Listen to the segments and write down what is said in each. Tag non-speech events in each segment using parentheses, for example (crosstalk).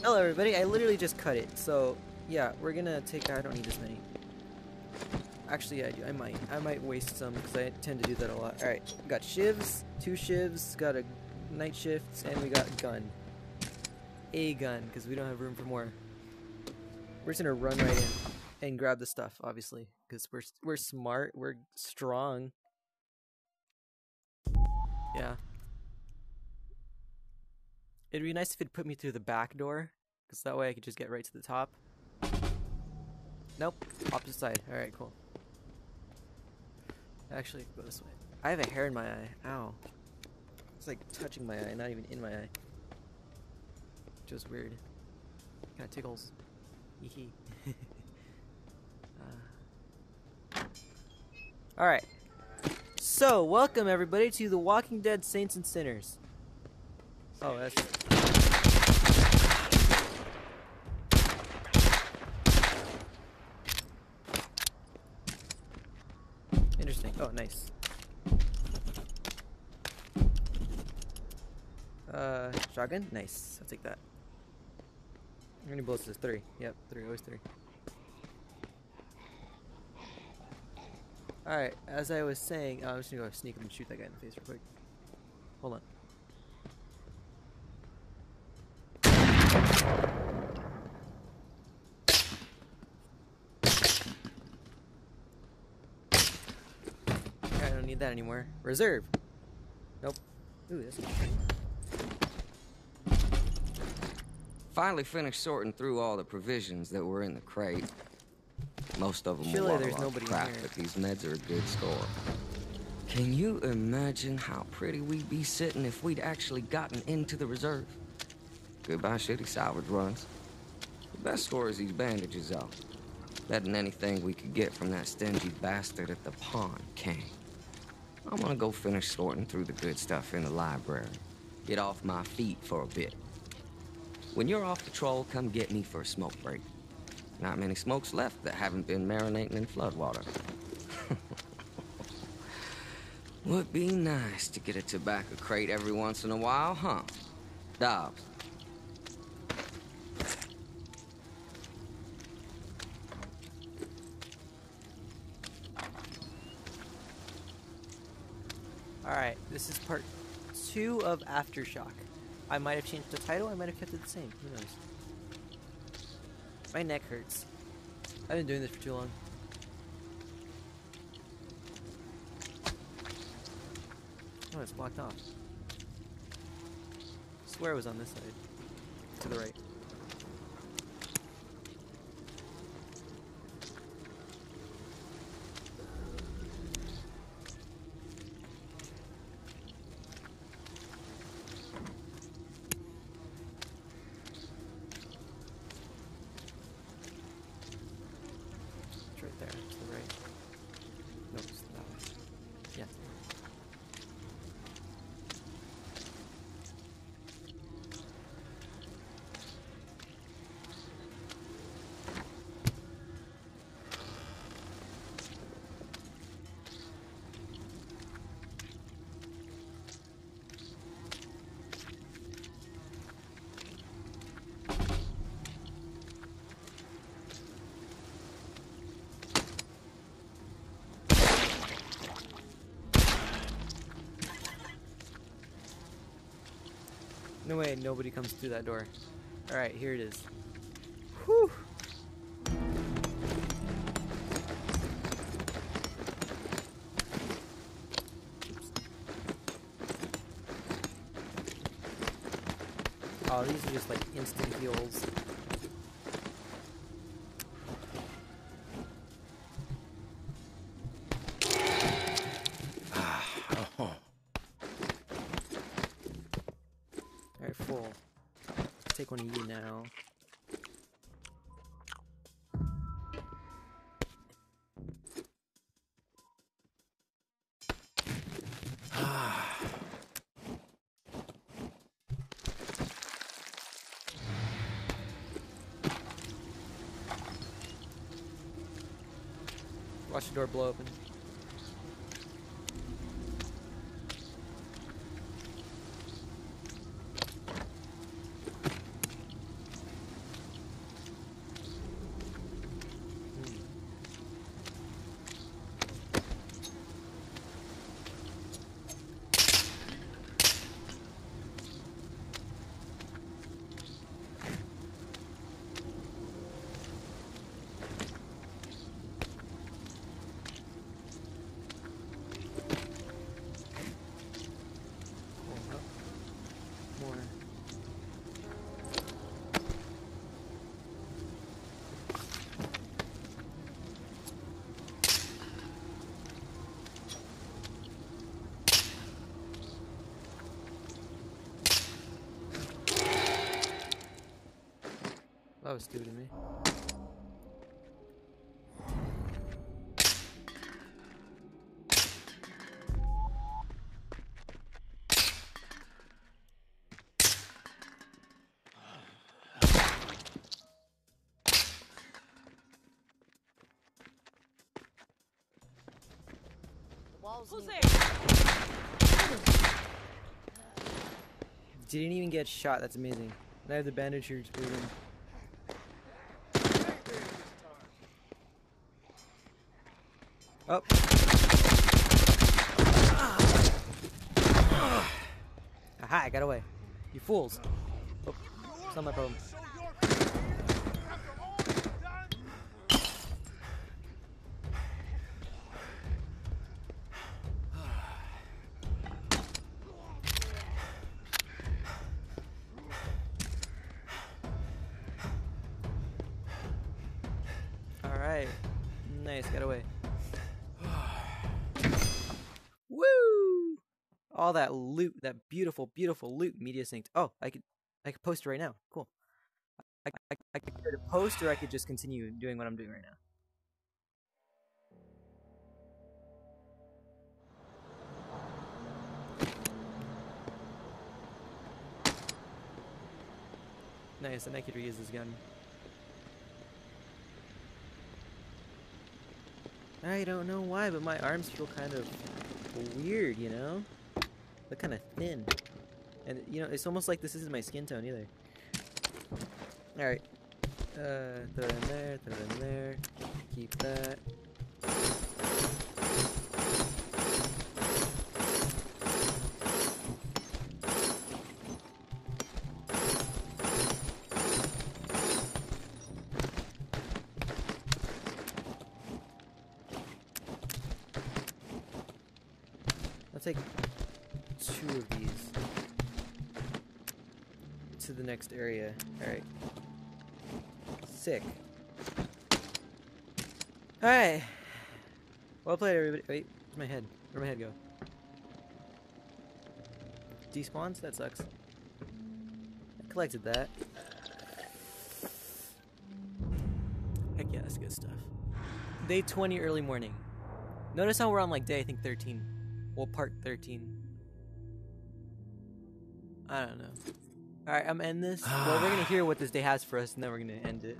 Hello everybody, I literally just cut it, so yeah, we're gonna take, I don't need this many. Actually I do, I might, I might waste some, because I tend to do that a lot. Alright, got shivs, two shivs, got a night shift, and we got gun. A gun, because we don't have room for more. We're just gonna run right in, and grab the stuff, obviously, because we're, we're smart, we're strong. Yeah. It'd be nice if it put me through the back door, because that way I could just get right to the top. Nope, opposite side. Alright, cool. Actually, go this way. I have a hair in my eye. Ow. It's like touching my eye, not even in my eye. Just weird. Kinda tickles. Hee (laughs) uh. Alright. So, welcome everybody to The Walking Dead Saints and Sinners. Oh, that's interesting. Oh, nice. Uh, shotgun? Nice. I'll take that. How many bullets is three? Yep, three. Always three. Alright, as I was saying, oh, I'm just gonna go sneak up and shoot that guy in the face real quick. Hold on. I don't need that anymore. Reserve. Nope. Ooh, that's interesting. Finally finished sorting through all the provisions that were in the crate. Most of them Surely were there's nobody crap, but these meds are a good score. Can you imagine how pretty we'd be sitting if we'd actually gotten into the reserve? Goodbye shitty salvage runs. The best score is these bandages, though. Better than anything we could get from that stingy bastard at the pawn king. I'm gonna go finish sorting through the good stuff in the library. Get off my feet for a bit. When you're off patrol, come get me for a smoke break. Not many smokes left that haven't been marinating in floodwater. (laughs) Would be nice to get a tobacco crate every once in a while, huh? Dobbs. Alright, this is part two of Aftershock. I might have changed the title, I might have kept it the same. Who knows? My neck hurts. I've been doing this for too long. Oh, it's blocked off. I swear it was on this side. To the right. It's right there, to the right. Nope, it's that way. Yeah. No way, nobody comes through that door. Alright, here it is. Whew! Oh, these are just like instant heals. Take one of you now. (sighs) Watch the door blow open. more. That was stupid of me. Didn't even get shot. That's amazing. And I have the bandage here exploding. Oh. Aha, I got away. You fools. Oh, it's not my problem. (sighs) Woo! All that loot, that beautiful, beautiful loot, media synced. Oh, I could, I could post it right now. Cool. I, I, I could either post or I could just continue doing what I'm doing right now. Nice, and I could reuse this gun. I don't know why, but my arms feel kind of weird, you know? They're kind of thin. And, you know, it's almost like this isn't my skin tone either. Alright. Uh, throw it in there, throw it in there. Keep that. The next area. Alright. Sick. Alright. Well played, everybody. Wait, where's my head? Where'd my head go? Despawns? That sucks. I collected that. Heck yeah, that's good stuff. Day 20 early morning. Notice how we're on like day, I think 13. Well, part 13. I don't know. Alright, I'm end this. (sighs) well, we're gonna hear what this day has for us, and then we're gonna end it.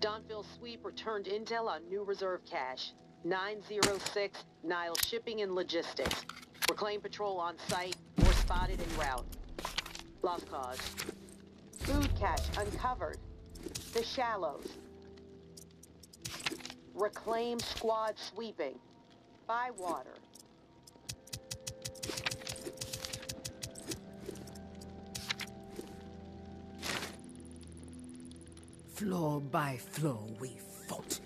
Donville Sweep returned intel on new reserve cache. 906 Nile Shipping and Logistics. Reclaim patrol on site or spotted en route. Lost cause. Food cache uncovered. The Shallows. Reclaim squad sweeping. Bywater. Floor by floor we fought.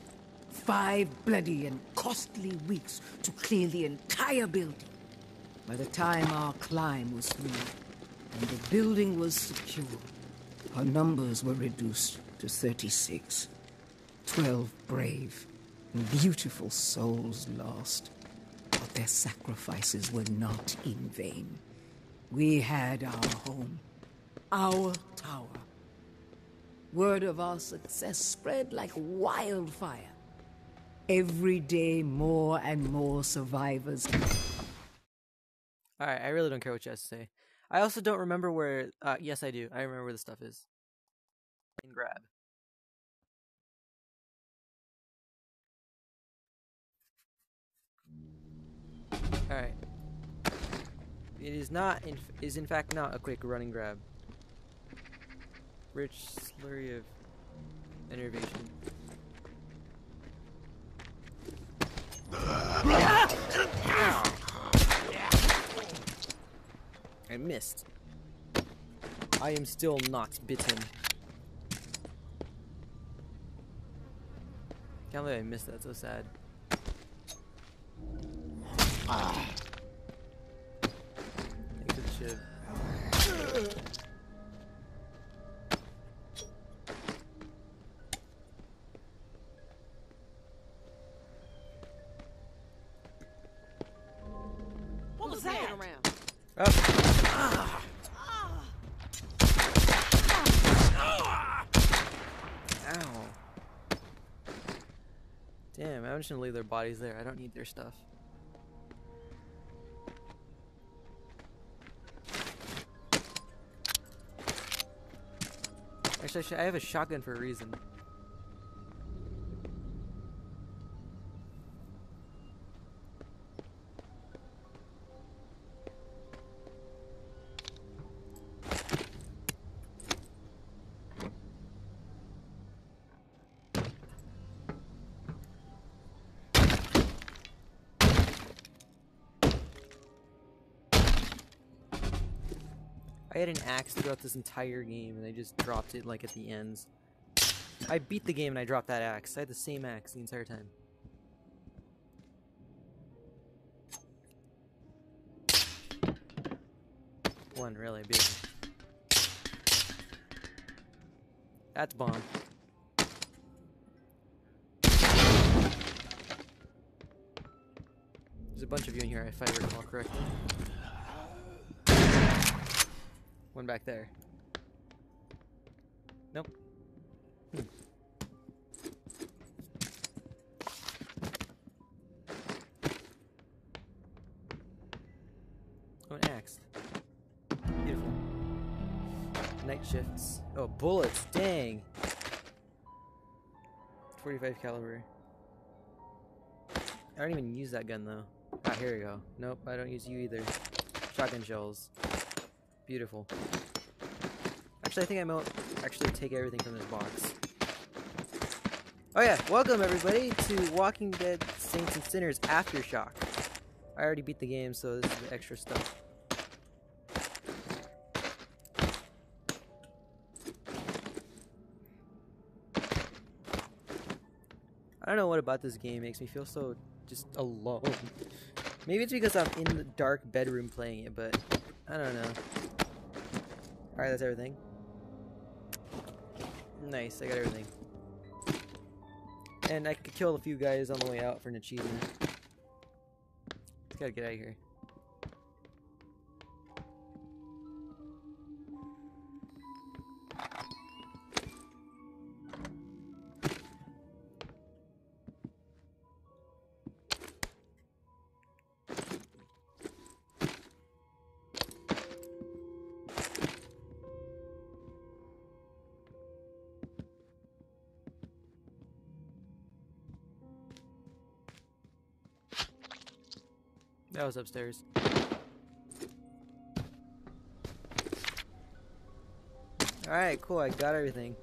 Five bloody and costly weeks to clear the entire building. By the time our climb was through and the building was secure, our numbers were reduced to 36. Twelve brave and beautiful souls lost. But their sacrifices were not in vain. We had our home, our tower. Word of our success spread like wildfire. Every day, more and more survivors. Alright, I really don't care what you have to say. I also don't remember where. Uh, yes, I do. I remember where the stuff is. And grab. Alright. It is not, in, is in fact not a quick running grab. Rich slurry of enervation. I missed. I am still not bitten. Can't believe I missed that, so sad. Thanks Damn, I'm just gonna leave their bodies there. I don't need their stuff. Actually, I have a shotgun for a reason. I had an axe throughout this entire game, and I just dropped it like at the ends. I beat the game and I dropped that axe. I had the same axe the entire time. One really big. That's bomb. There's a bunch of you in here if I recall correctly. One back there. Nope. Hmm. Oh, an axe. Beautiful. Night shifts. Oh, bullets. Dang. 45 caliber. I don't even use that gun though. Ah, here we go. Nope, I don't use you either. Shotgun shells. Beautiful. Actually, I think I might actually take everything from this box. Oh yeah, welcome everybody to Walking Dead Saints and Sinners Aftershock. I already beat the game, so this is the extra stuff. I don't know what about this game makes me feel so just alone. Maybe it's because I'm in the dark bedroom playing it, but I don't know. Alright, that's everything. Nice, I got everything. And I could kill a few guys on the way out for an achievement. Just gotta get out of here. Was upstairs. Alright, cool, I got everything.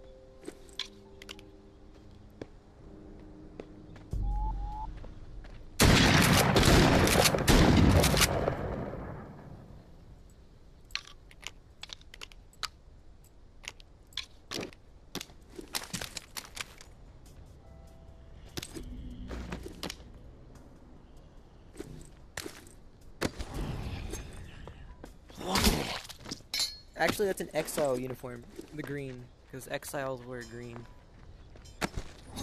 Actually, that's an exile uniform. The green. Because exiles wear green. They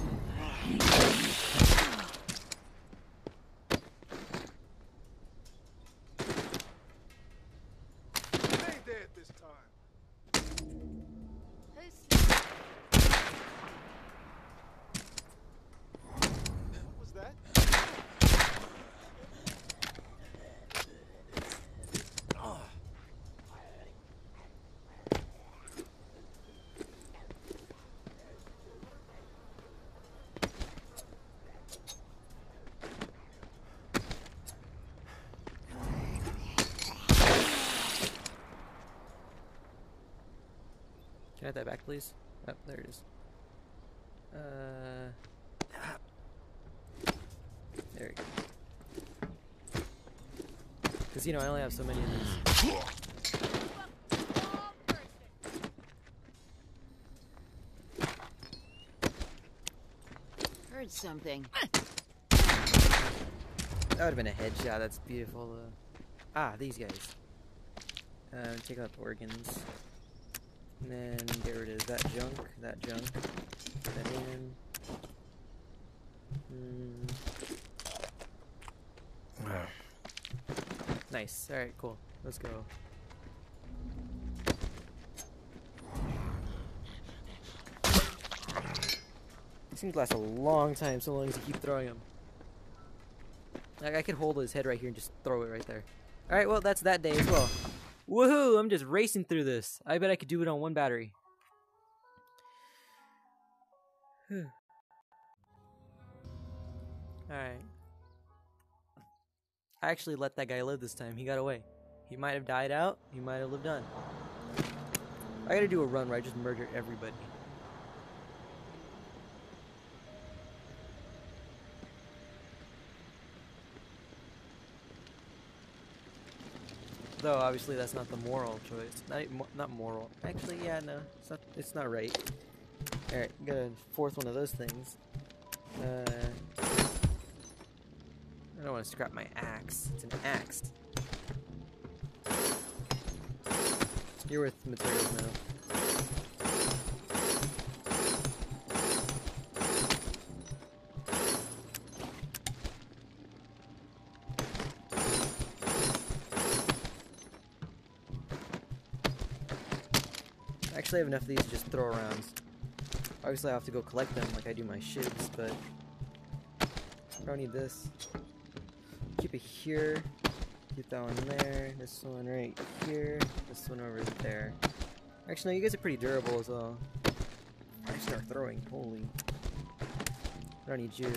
ain't dead this time. What was that? Can I have that back, please? Oh, there it is. Uh. There we go. Because, you know, I only have so many of these. Heard something. That would have been a headshot. That's beautiful. Though. Ah, these guys. Uh, take out the organs. And then get rid of that junk, that junk. Put that in. Mm. Nice. Alright, cool. Let's go. These things last a long time, so long as you keep throwing them. Like, I could hold his head right here and just throw it right there. Alright, well, that's that day as well. Woohoo! I'm just racing through this. I bet I could do it on one battery. (sighs) Alright. I actually let that guy live this time. He got away. He might have died out. He might have lived on. I gotta do a run where I just murder everybody. Though obviously that's not the moral choice. Not not moral. Actually, yeah, no, it's not. It's not right. All right, got a fourth one of those things. Uh, I don't want to scrap my axe. It's an axe. You're worth materials now. I actually have enough of these to just throw around. Obviously, I have to go collect them like I do my shivs, but I don't need this. Keep it here. Keep that one there. This one right here. This one over there. Actually, no, you guys are pretty durable as well. I start throwing. Holy. I don't need you.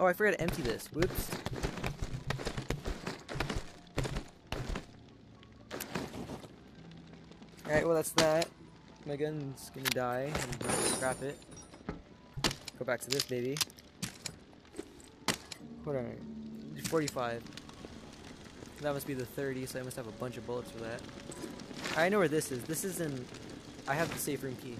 Oh, I forgot to empty this. Whoops. Alright, well that's that. My gun's gonna die. I'm gonna scrap it. Go back to this baby. Hold on. 45. That must be the 30, so I must have a bunch of bullets for that. I know where this is. This is in... I have the safe room key.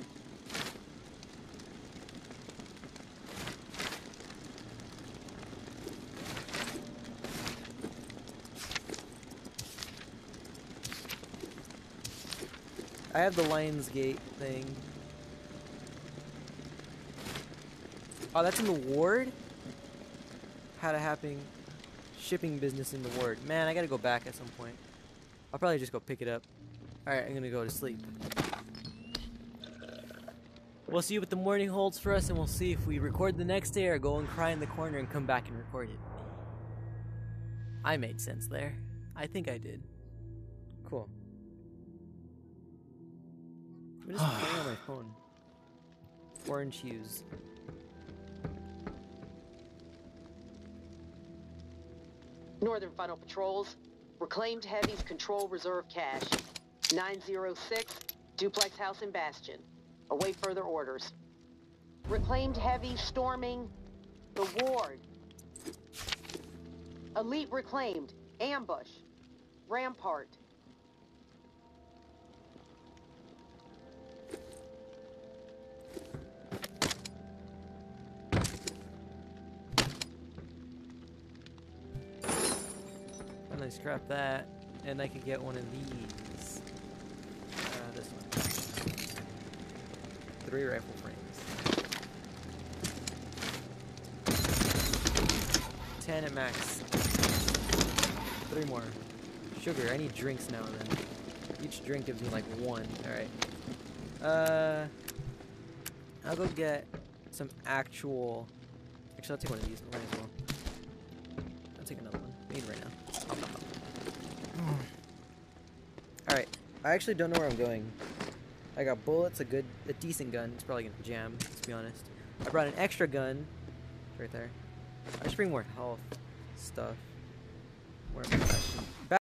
I have the Lions Gate thing. Oh, that's in the ward? How to happen shipping business in the ward. Man, I gotta go back at some point. I'll probably just go pick it up. Alright, I'm gonna go to sleep. We'll see what the morning holds for us, and we'll see if we record the next day or go and cry in the corner and come back and record it. I made sense there. I think I did. Cool. I'm just playing on my phone. Orange hues. Northern Final Patrols, reclaimed heavies control reserve cache. 906, duplex house in Bastion. Await further orders. Reclaimed heavy storming the ward. Elite reclaimed, ambush, rampart. I scrap that, and I could get one of these. Uh, this one. Three rifle frames. Ten at max. Three more. Sugar, I need drinks now and then. Each drink gives me like one. Alright. Uh, I'll go get some actual. Actually, I'll take one of these. Might as well. I'll take another I actually don't know where I'm going. I got bullets, a good, a decent gun. It's probably gonna jam. Let's be honest. I brought an extra gun, right there. I should bring more health stuff. Where am I?